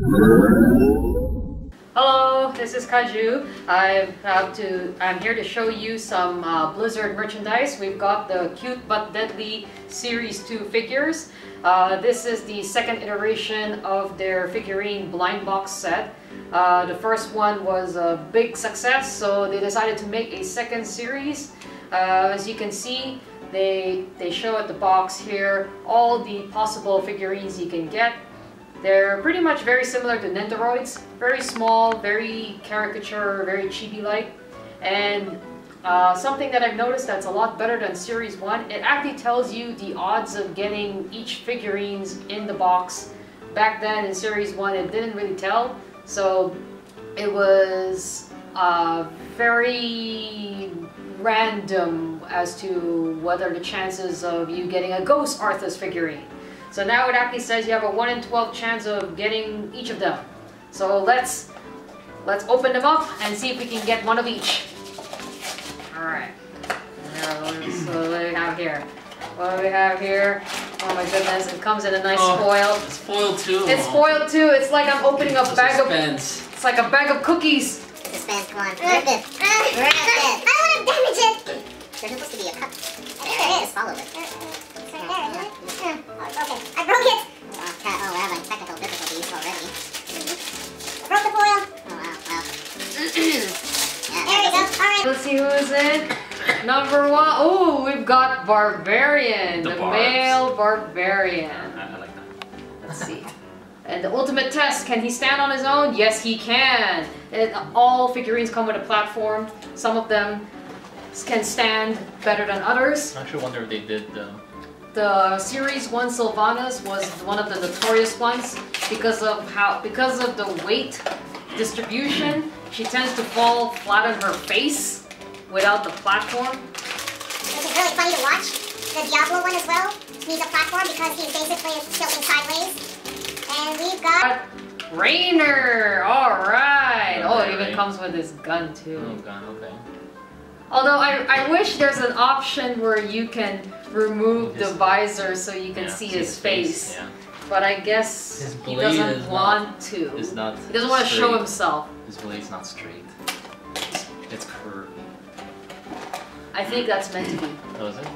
Hello, this is Kajyu. I have to. I'm here to show you some uh, Blizzard merchandise. We've got the Cute but Deadly Series 2 figures. Uh, this is the second iteration of their figurine blind box set. Uh, the first one was a big success, so they decided to make a second series. Uh, as you can see, they they show at the box here all the possible figurines you can get. They're pretty much very similar to Nendoroids. Very small, very caricature, very chibi-like. And uh, something that I've noticed that's a lot better than Series 1, it actually tells you the odds of getting each figurines in the box. Back then in Series 1 it didn't really tell, so it was uh, very random as to whether the chances of you getting a Ghost Arthas figurine. So now it actually says you have a 1 in 12 chance of getting each of them. So let's let's open them up and see if we can get one of each. Alright. So what do we have here? What do we have here? Oh my goodness, it comes in a nice Oh, foil. It's foiled too. It's foiled too. It's like I'm opening a The bag of suspense. it's like a bag of cookies. Suspense, come on. Rip it. Rip it. I don't want to damage it. There's supposed to be a cup. I think there is. Follow it. It's right there, isn't it? Yeah. Oh, I broke it. I broke it. Oh, wow. oh, we're having technical difficulties already. I broke the foil. Oh, wow. Well. yeah, there we go. All right. Let's see who is it. Number one. Oh, we've got Barbarian, The the, male Barbarian. I, I like that. Let's see. And the ultimate test, can he stand on his own? Yes, he can. And all figurines come with a platform. Some of them can stand better than others. I actually wonder if they did the. The Series 1 Sylvanas was one of the notorious ones because of how because of the weight distribution. She tends to fall flat on her face without the platform. This is really funny to watch. The Diablo one as well needs a platform because he's basically tilting sideways. And we've got Raynor! Alright! Oh, it even comes with his gun too. Oh god, okay. Although I, I wish there's an option where you can remove the visor so you can Yeah, see his face. Yeah. But I guess His he doesn't is not- want to. It's not. he doesn't want to show himself. His blade's not straight. It's curved. I think that's meant to be. Oh, is it?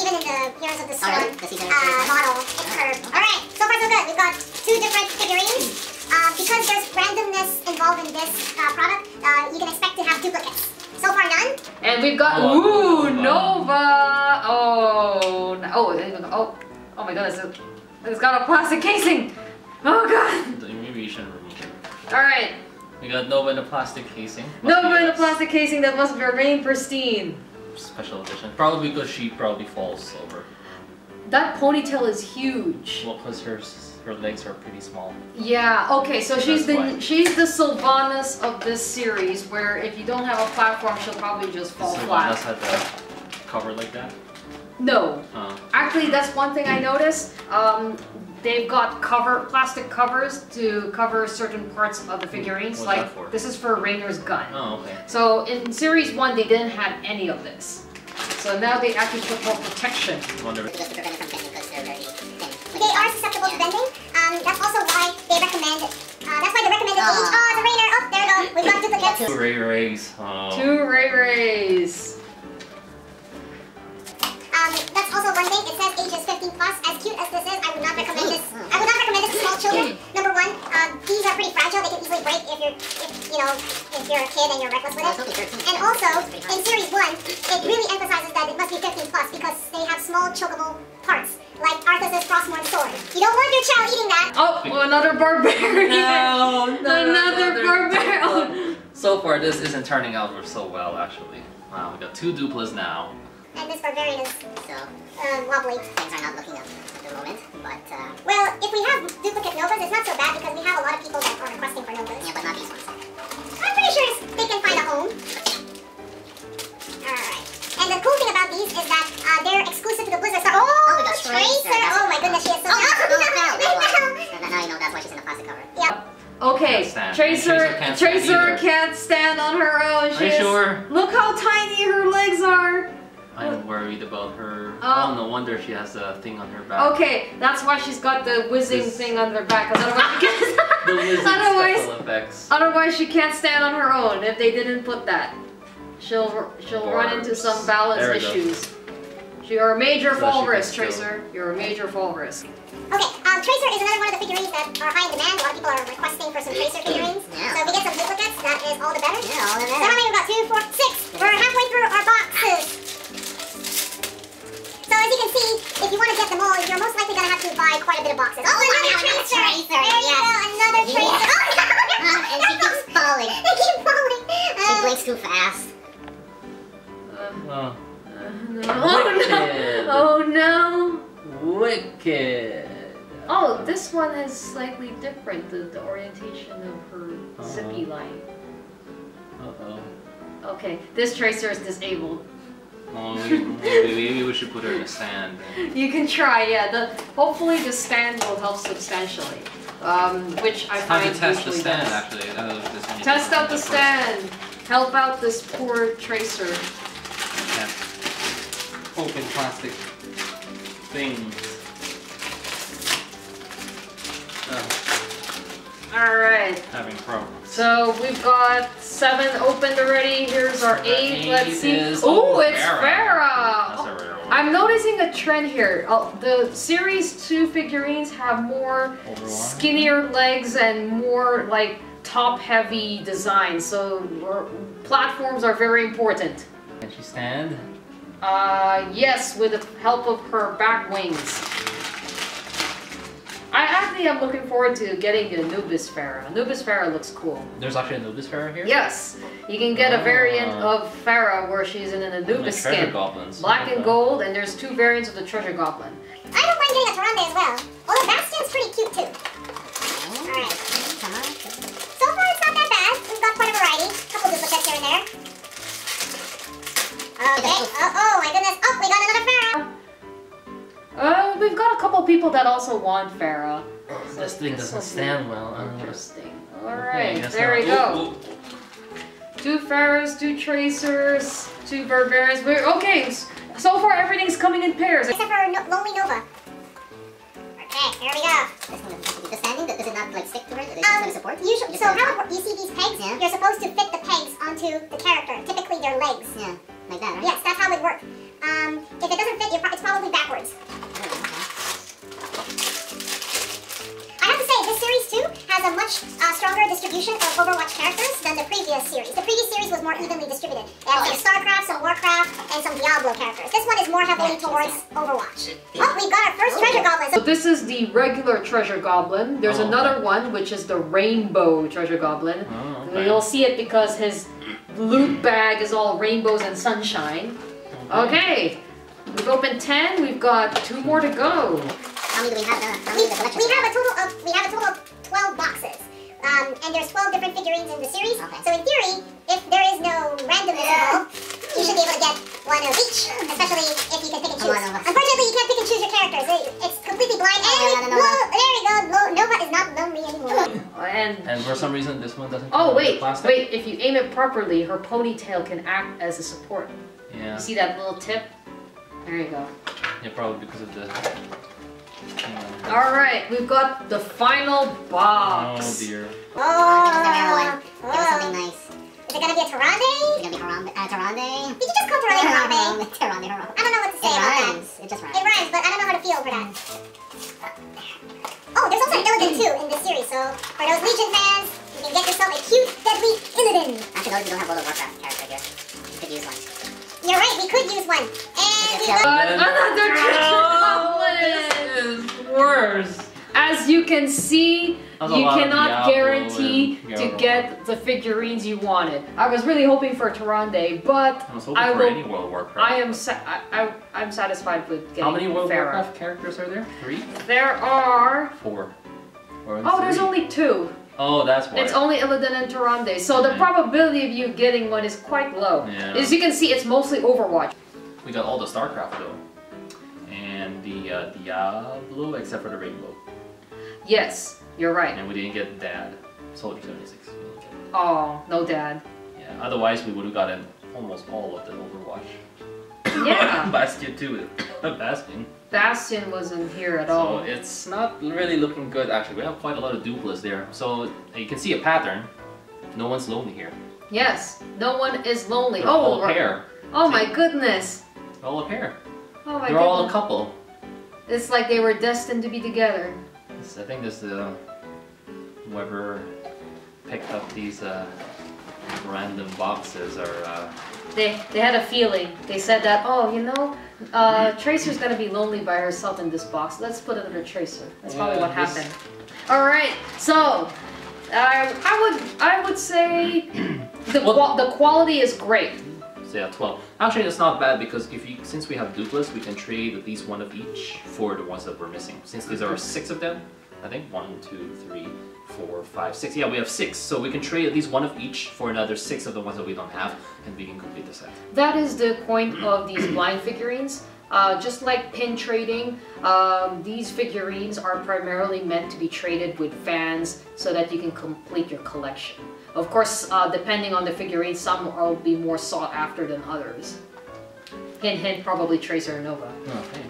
Even in the Heroes of the Storm Alright, uh, model, it's curved. Alright, so far so good. We've got two different figurines. Uh, because there's randomness involved in this uh, product, uh, you can expect to have duplicates. So far none. And we've got Oh, ooh Nova. Oh no- oh oh oh my goodness! It, it's got a plastic casing. Oh god! Maybe you shouldn't remove it. All right, We got Nova in a plastic casing. Must Nova in a a plastic casing that must remain pristine. Special edition. Probably because she probably falls over. That ponytail is huge. Well, because her her legs are pretty small. Yeah, okay, so she's the why. she's the Sylvanas of this series where if you don't have a platform she'll probably just fall Does flat. Sylvanas had the cover like that? No. Uh, Actually that's one thing I noticed. Um, they've got cover plastic covers to cover certain parts of the figurines. What's like that for? this is for Raynor's gun. oh, okay. So in series one they didn't have any of this. So now they actually put more protection. I Two Ray Rays. Oh. Two Ray Rays. Um, that's also one thing. It says ages 15 plus. As cute as this is, I would not recommend this. I would not recommend this to small children. Number one, um, these are pretty fragile. They can easily break if you're, if, you know, if you're a kid and you're reckless with it. And also, in series one, it really emphasizes that it must be 15 plus because they have small chokeable parts, like Arthas's Frostmourne sword. You don't want your child eating that. Oh, another barbarian. No, no, Another no, barbarian. So far, this isn't turning out so well, actually. Wow, we got two duplas now. And this barbarian is so uh, wobbly. Things are not looking up at the moment, but uh, well, if we have duplicate novas, it's not so bad because we have a lot of people that are requesting for novas. Yeah, but not these ones. I'm pretty sure they can find a home. All right. And the cool thing about these is that uh, they're exclusive to the Blizzard Star. Oh, we got Tracer! Tracer. Oh my goodness, she is so. Oh, Oh, no, Okay, Can't. Tracer, Tracer can't stand Tracer either. can't stand on her own. Are She you sure? Look how tiny her legs are. I'm worried about her. Oh. Oh, no wonder she has a thing on her back. Okay, that's why she's got the whizzing This- thing on her back. otherwise she Blizzard Otherwise- effects. Otherwise, she can't stand on her own if they didn't put that. She'll she'll run into some balance There we go. issues. You're a major So fall risk, can still- Tracer. You're a major fall risk. Okay, um, Tracer is another one of the figurines that are high in demand. A lot of people are requesting for some Tracer figurines. Yeah. So if we get some duplicates, that is all the better. Yeah, all the So how better. many we got? Two, four, six. We're halfway through our boxes. So as you can see, if you want to get them all, you're most likely going to have to buy quite a bit of boxes. Oh, another another Tracer! Tracer, There you go, another Yeah. Tracer. Oh, no! Uh, and she keeps falling. They keep falling. She Uh, blinks too fast. Oh. Oh Wicked. no! Oh no! Wicked. Oh, this one is slightly different. The, the orientation of her Uh-huh. zippy line. Uh-oh. Okay, this Tracer is disabled. Oh, maybe, maybe we should put her in a stand. You can try, yeah. The hopefully the stand will help substantially, um, which I It's time find to test the stand, does. actually. I don't know if this one- Test out the stand. Help out this poor tracer. Yeah. Open plastic things. Uh, All right. having problems. So we've got seven opened already. Here's our Our eight. Let's see. is- Oh, it's Pharah. Pharah. That's a rare one. I'm noticing a trend here. Uh, the Series 2 figurines have more Overall. skinnier legs and more like top heavy design. So platforms are very important. Can she stand? Uh, yes, with the help of her back wings. I actually am looking forward to getting Anubis Pharah. Anubis Pharah looks cool. There's actually an Anubis Pharah here? Yes, you can get a variant Ah. of Pharah where she's in an And the Anubis treasure skin. goblins. Black and gold, and there's two variants of the Treasure Goblin. I don't mind getting a Tyrande as well. Although Bastion's pretty cute too. Alright. So far, it's not that bad. We've got quite a variety. Okay. Oh, oh my goodness. Oh, we got another Pharah. Uh, we've got a couple people that also want Pharah. So This thing this doesn't stand well. Interesting. okay, Alright, guess there we go. Ooh, ooh. Two Pharahs, two Tracers, two Barbarians. We're okay. So far, everything's coming in pairs. Except for no Lonely Nova. Okay, here we go. This the standing, does it not like stick to her? Does it Um, um, support? Usually, so how it you see these pegs? Yeah. You're supposed to fit the pegs onto the character. Typically, their legs. Yeah, like that, right? Yes, that's how it would work. Um, if it doesn't fit, you're pro- it's probably backwards. Okay. I have to say, this series too has a much uh, stronger distribution of Overwatch characters than the previous series. The previous series was more evenly distributed. It had some StarCraft, some Warcraft, and some Diablo characters. This one is more heavily towards Overwatch. Oh, we've got our first treasure goblin. So this is the regular Treasure Goblin. There's Oh, okay. another one, which is the Rainbow Treasure Goblin. Oh, okay. You'll see it because his loot bag is all rainbows and sunshine. Okay, we've opened 10. We've got two more to go. How many do we have? Uh, how We, many in the we have a total of we have a total of 12 boxes. Um, and there's 12 different figurines in the series. Okay. So in theory, if there is And And for some reason, this one doesn't. oh wait, plastic? wait. If you aim it properly, her ponytail can act as a support. Yeah. You see that little tip? There you go. Yeah, probably because of the. All right, we've got the final box. Oh, dear. us the rare one. Give us oh. As you can see, That's you cannot guarantee to get the figurines you wanted. I was really hoping for Tyrande, but I was hoping I for will, any World Warcraft. I am Sa- I, I, I'm satisfied with getting How many World of Warcraft characters are there? Three? There are. Four. Or Oh, there's only two. Oh, that's why. It's only Illidan and Tyrande, so the probability of you getting one is quite low. Yeah. As you can see, it's mostly Overwatch. We got all the StarCraft though. And the uh, Diablo, except for the Rainbow. Yes, you're right. And we didn't get Dad. Soldier 76. We didn't get it. Oh, no dad. Yeah, otherwise we would have gotten almost all of the Overwatch. Yeah. Bastion 2. Bastion. Bastion wasn't here at all. So it's not really looking good actually. We have quite a lot of duplas there. So uh, you can see a pattern. No one's lonely here. Yes, no one is lonely. They're oh, all a right. pair. oh my goodness. They're all a pair. Oh my They're all a goodness. couple. It's like they were destined to be together. This- I think this the whoever picked up these uh, random boxes or uh, They they had a feeling. They said that, oh, you know, uh, Tracer's gonna be lonely by herself in this box. Let's put another Tracer. That's probably what this- happened. All right, so uh, I would I would say the Well- the quality is great. So yeah, 12. Actually, that's not bad because if you since we have duplas, we can trade at least one of each for the ones that we're missing. Since these are six of them, I think one, two, three, four, five, six. Yeah, we have six, so we can trade at least one of each for another six of the ones that we don't have, and we can complete the set. That is the point of these blind figurines. Uh, just like pin trading, um, these figurines are primarily meant to be traded with fans so that you can complete your collection. Of course, uh, depending on the figurine, some will be more sought after than others. Hint, hint, probably Tracer and Nova. Okay.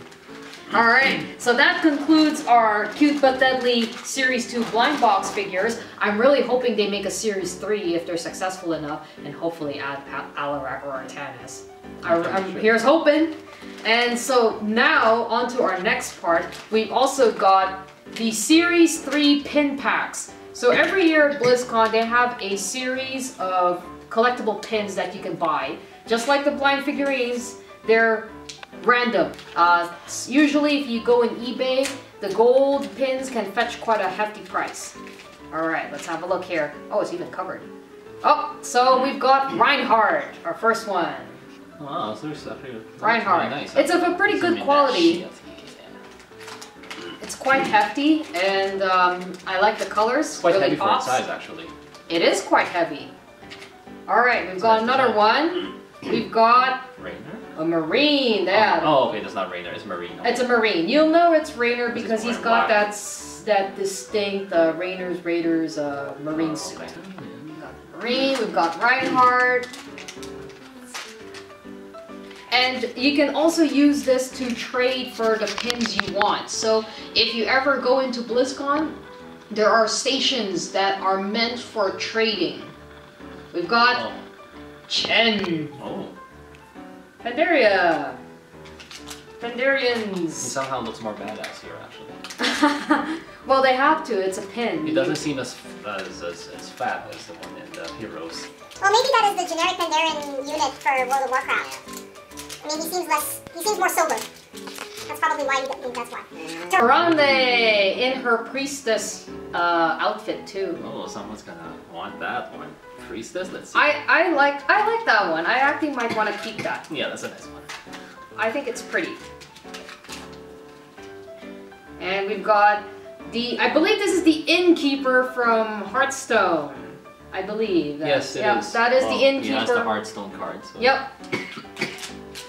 Alright, so that concludes our Cute But Deadly Series 2 blind box figures. I'm really hoping they make a Series 3 if they're successful enough, and hopefully add Alarak or Artanis. I, I'm, here's hoping. And so now, on to our next part. We've also got the Series 3 pin packs. So every year at BlizzCon, they have a series of collectible pins that you can buy. Just like the blind figurines, they're random. Uh, usually, if you go in eBay, the gold pins can fetch quite a hefty price. All right, let's have a look here. Oh, it's even covered. Oh, so we've got Reinhardt, our first one. Wow, so it's actually that's Reinhardt. nice. It's of a pretty good quality. It's quite hefty, and um, I like the colors. It's quite really heavy pops. for its size, actually. It is quite heavy. All right, we've got another one. We've got Raynor? a Marine. Yeah, Oh, okay, that's not Raynor, it's Marine. It's a Marine. You'll know it's Raynor Because he's got black. that that distinct uh, Raynor's Raiders uh, Marine Oh, suit. We've got Marine, we've got Reinhardt. And you can also use this to trade for the pins you want. So if you ever go into BlizzCon, there are stations that are meant for trading. We've got Oh. Chen, oh. Pandaria, He Pandarians. somehow looks more badass here, actually. well, they have to. It's a pin. He doesn't seem as as, as, as fat as the one in the Heroes. Well, maybe that is the generic Pandaren unit for World of Warcraft. I mean, he seems less, he seems more sober. That's probably why you think that's why. Tyrande in her priestess uh, outfit too. Oh, someone's gonna want that one. Priestess, let's see. I I like I like that one. I actually might want to keep that. Yeah, that's a nice one. I think it's pretty. And we've got the I believe this is the innkeeper from Hearthstone. I believe. That, yes, it is. yeah, That is Well, the He has the innkeeper. Hearthstone card. So. Yep.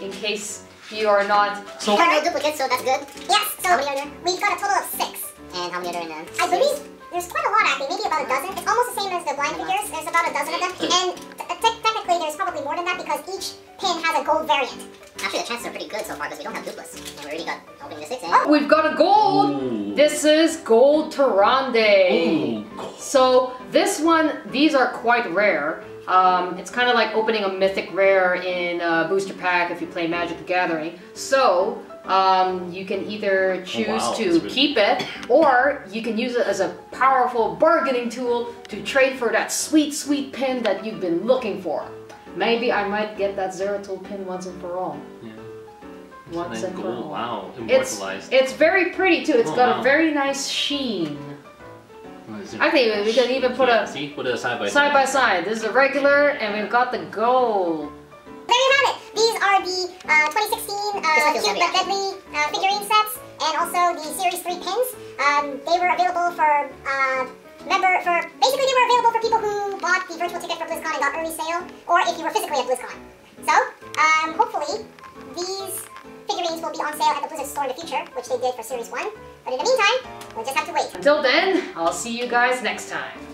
In case you are not So, There are no duplicates, so that's good. Yes, so How many are there? we've got a total of six. And how many are there in the I believe there's quite a lot actually, maybe about a dozen. It's almost the same as the blind figures. There's about a dozen of them. And t- uh, te- technically there's probably more than that because each pin has a gold variant. Actually, the chances are pretty good so far because we don't have duplicates. And we already got opening the six in. Oh, we've got a gold. Ooh. This is gold Tyrande. Ooh. So this one, these are quite rare. Um, it's kind of like opening a mythic rare in a booster pack if you play Magic the Gathering. So um, you can either choose wow, to really- keep it, or you can use it as a powerful bargaining tool to trade for that sweet, sweet pin that you've been looking for. Maybe I might get that Zeratul pin once and for all. Yeah. Once and and for all. Wow, It's immortalized. it's very pretty too. It's Oh, got wow. a very nice sheen. What is it? I think we can even put a see, put it side by side by side. This is a regular, and we've got the gold. There you have it. These are the uh, 2016 uh, This Cute heavy, but Deadly uh, figurine sets, and also the Series 3 pins. Um, they were available for uh, member for basically they were available for people who bought the virtual ticket for BlizzCon and got early sale, or if you were physically at BlizzCon. So, um, hopefully, these figurines will be on sale at the Blizzard store in the future, which they did for Series 1. But in the meantime, we'll just have to wait. Until then, I'll see you guys next time.